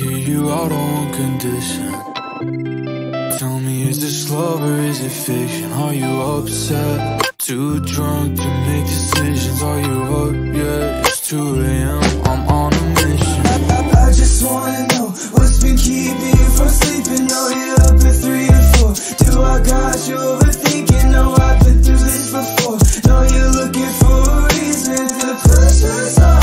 hear you out on condition. Tell me, is this love or is it fiction? Are you upset? Too drunk to make decisions. Are you up yet? It's 2 a.m. I'm on a mission. I just wanna know what's been keeping you from sleeping. Know you're up at three or four. Do I got you overthinking? No, I've been through this before. Know you're looking for a reason to push us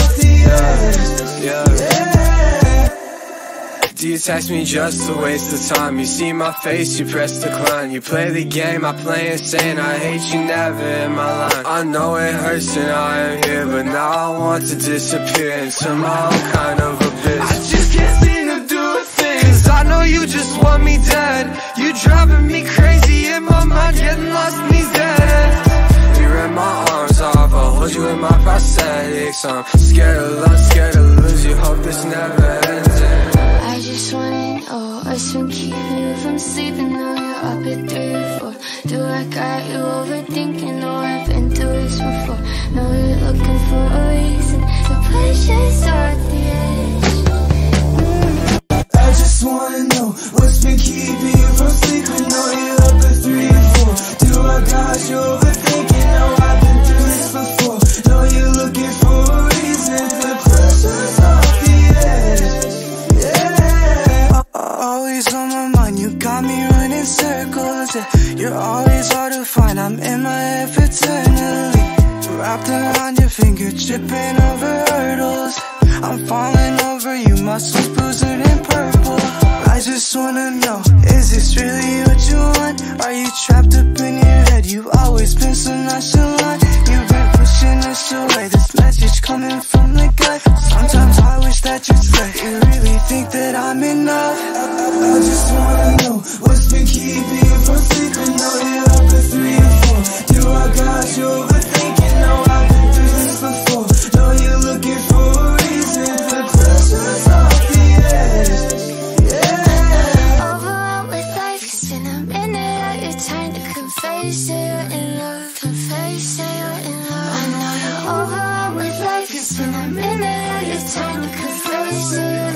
you text me just to waste the time? You see my face, you press decline. You play the game, I play insane. I hate you never in my line. I know it hurts and I am here, but now I want to disappear into my own kind of abyss. I just can't seem to do a thing. Cause I know you just want me dead. You driving me crazy in my mind, getting lost in these dead ends. You rip my arms off, I'll hold you in my prosthetics. I'm scared of love, scared to lose you. Hope this never ends. What's been keeping you from sleeping. Now you're up at three or four. Do I got you overthinking? No, I've been through this before. Know you're looking for a reason to push us off the edge. I just wanna know what's been keeping you from sleeping. Know you're up at three or four. Do I got you overthinking? Me running circles. Yeah. You're always hard to find. I'm in my head eternally. Wrapped around your finger, tripping over hurdles. I'm falling over you, muscles bruising in purple. I just wanna know, is this really what you want? Are you trapped up in your head? You've always been so nonchalant. You've been pushing us away. This message coming from the gut. Sometimes I wish that you'd say, you really think that I'm enough? I just wanna know what's been keeping you from sleeping. Know you're up at three or four. Do I got you overthinking? No, I've been through this before. Know you're looking for a reason push us off the edge. Yeah. Overwhelmed with life, it's been a minute. You time to confess that you're in love? Confess that you're in love. I know you're overwhelmed with life, it's been a minute. You time to confess that